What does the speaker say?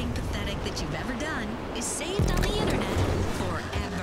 everything pathetic that you've ever done is saved on the internet forever.